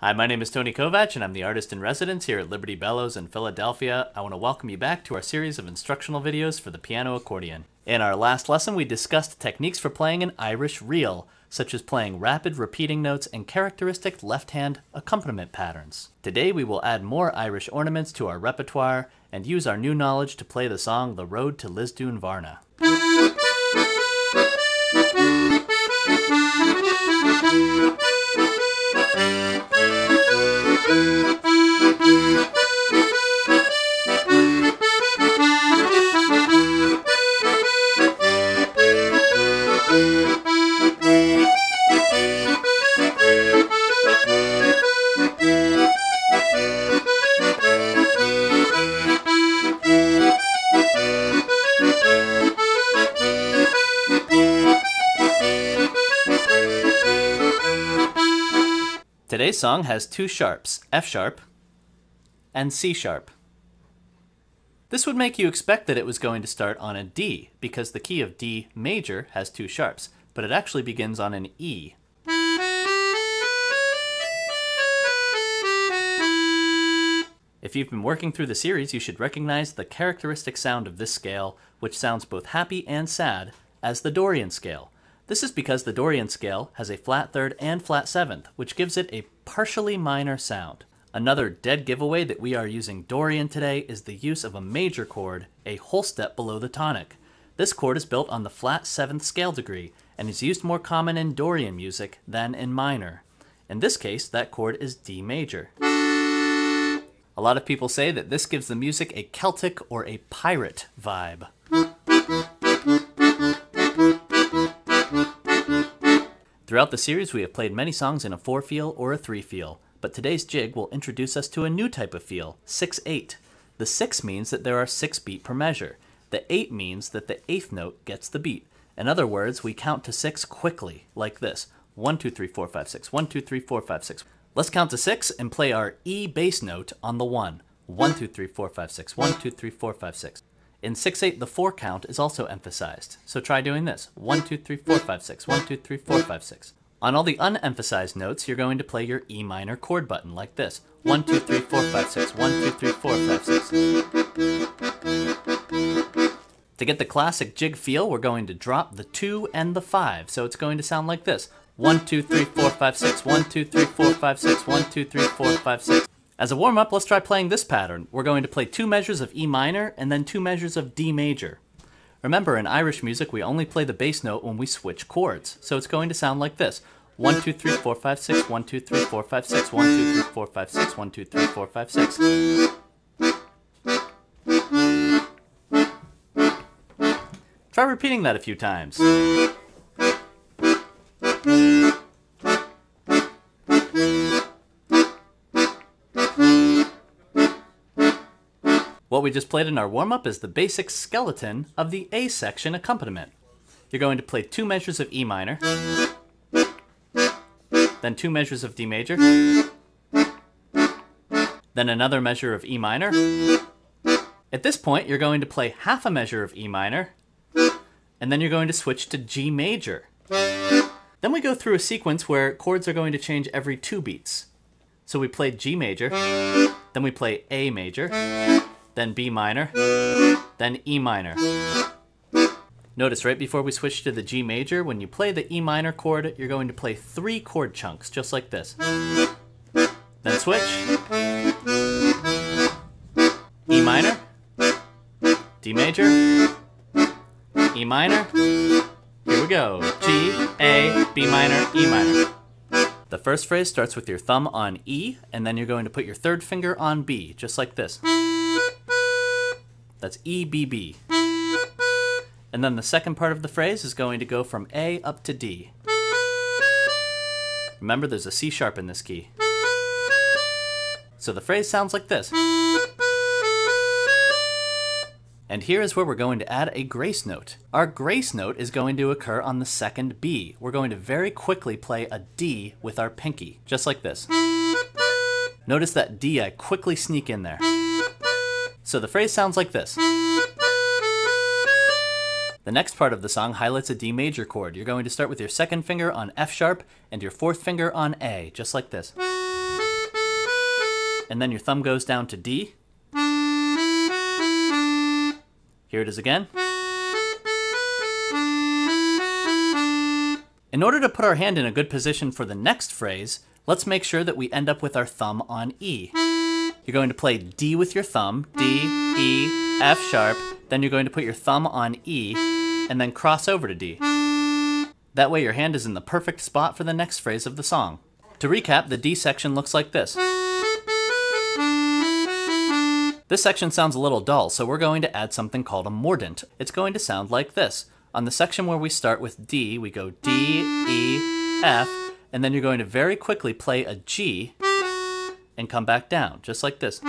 Hi, my name is Tony Kovatch, and I'm the artist in residence here at Liberty Bellows in Philadelphia. I want to welcome you back to our series of instructional videos for the piano accordion. In our last lesson, we discussed techniques for playing an Irish reel, such as playing rapid repeating notes and characteristic left hand accompaniment patterns. Today, we will add more Irish ornaments to our repertoire and use our new knowledge to play the song The Road to Lisdoonvarna. えっ? Today's song has two sharps, F sharp and C sharp. This would make you expect that it was going to start on a D, because the key of D major has two sharps, but it actually begins on an E. If you've been working through the series, you should recognize the characteristic sound of this scale, which sounds both happy and sad, as the Dorian scale. This is because the Dorian scale has a flat third and flat seventh, which gives it a partially minor sound. Another dead giveaway that we are using Dorian today is the use of a major chord, a whole step below the tonic. This chord is built on the flat seventh scale degree and is used more common in Dorian music than in minor. In this case, that chord is D major. A lot of people say that this gives the music a Celtic or a pirate vibe. Throughout the series, we have played many songs in a 4 feel or a 3 feel, but today's jig will introduce us to a new type of feel, 6 8. The 6 means that there are 6 beat per measure. The 8 means that the eighth note gets the beat. In other words, we count to 6 quickly, like this 1, 2, 3, 4, 5, 6, 1, 2, 3, 4, 5, 6. Let's count to 6 and play our E bass note on the 1. 1, 2, 3, 4, 5, 6, 1, 2, 3, 4, 5, 6. In 6-8, the 4 count is also emphasized, so try doing this. 1, 2, 3, 4, 5, 6, 1, 2, 3, 4, 5, 6. On all the unemphasized notes, you're going to play your E minor chord button like this. 1, 2, 3, 4, 5, 6, 1, 2, 3, 4, 5, 6. To get the classic jig feel, we're going to drop the 2 and the 5, so it's going to sound like this. 1, 2, 3, 4, 5, 6, 1, 2, 3, 4, 5, 6, 1, 2, 3, 4, 5, 6. As a warm-up, let's try playing this pattern. We're going to play two measures of E minor and then two measures of D major. Remember, in Irish music, we only play the bass note when we switch chords, so it's going to sound like this. 1, 2, 3, 4, 5, 6, 1, 2, 3, 4, 5, 6, 1, 2, 3, 4, 5, 6, 1, 2, 3, 4, 5, 6. Try repeating that a few times. What we just played in our warm-up is the basic skeleton of the A section accompaniment. You're going to play two measures of E minor, then two measures of D major, then another measure of E minor. At this point, you're going to play half a measure of E minor, and then you're going to switch to G major. Then we go through a sequence where chords are going to change every two beats. So we play G major, then we play A major, then B minor, then E minor. Notice right before we switch to the G major, when you play the E minor chord, you're going to play three chord chunks, just like this. Then switch. E minor, D major, E minor. Here we go. G, A, B minor, E minor. The first phrase starts with your thumb on E, and then you're going to put your third finger on B, just like this. That's E, B, B. And then the second part of the phrase is going to go from A up to D. Remember, there's a C sharp in this key. So the phrase sounds like this. And here is where we're going to add a grace note. Our grace note is going to occur on the second B. We're going to very quickly play a D with our pinky, just like this. Notice that D I quickly sneak in there. So the phrase sounds like this. The next part of the song highlights a D major chord. You're going to start with your second finger on F sharp and your fourth finger on A, just like this. and then your thumb goes down to D. Here it is again. In order to put our hand in a good position for the next phrase, let's make sure that we end up with our thumb on E. You're going to play D with your thumb, D, E, F sharp, then you're going to put your thumb on E, and then cross over to D. That way your hand is in the perfect spot for the next phrase of the song. To recap, the D section looks like this. This section sounds a little dull, so we're going to add something called a mordent. It's going to sound like this. On the section where we start with D, we go D, E, F, and then you're going to very quickly play a G and come back down, just like this.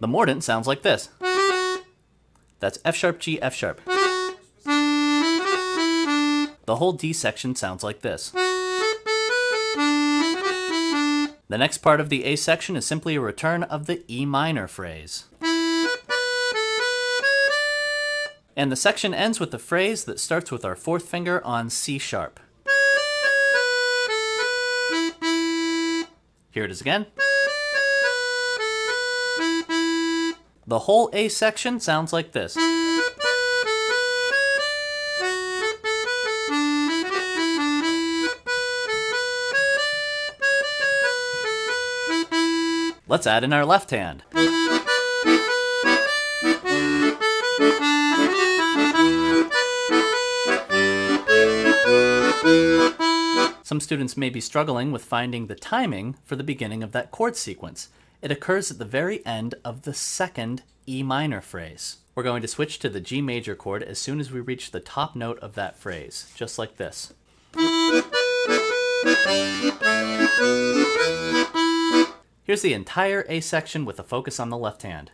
The mordent sounds like this. That's F sharp, G, F sharp. The whole D section sounds like this. The next part of the A section is simply a return of the E minor phrase. And the section ends with the phrase that starts with our fourth finger on C sharp. Here it is again. The whole A section sounds like this. Let's add in our left hand. Students may be struggling with finding the timing for the beginning of that chord sequence. It occurs at the very end of the second E minor phrase. We're going to switch to the G major chord as soon as we reach the top note of that phrase, just like this. Here's the entire A section with a focus on the left hand.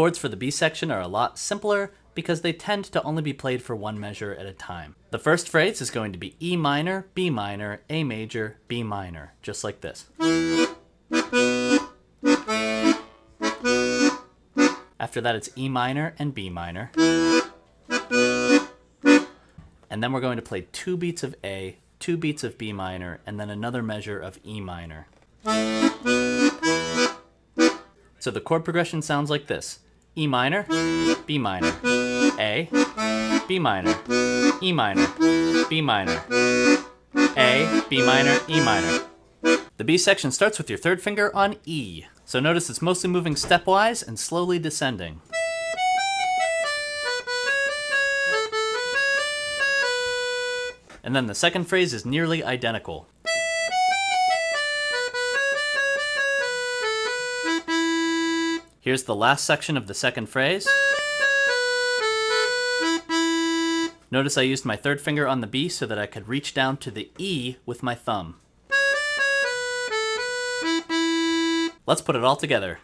Chords for the B section are a lot simpler because they tend to only be played for one measure at a time. The first phrase is going to be E minor, B minor, A major, B minor, just like this. After that, it's E minor and B minor. And then we're going to play two beats of A, two beats of B minor, and then another measure of E minor. So the chord progression sounds like this E minor, B minor, A, B minor, E minor, B minor, A, B minor, E minor. The B section starts with your third finger on E. So notice it's mostly moving stepwise and slowly descending. And then the second phrase is nearly identical. Here's the last section of the second phrase. Notice I used my third finger on the B so that I could reach down to the E with my thumb. Let's put it all together.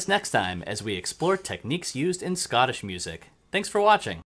Us next time as we explore techniques used in Scottish music. Thanks for watching.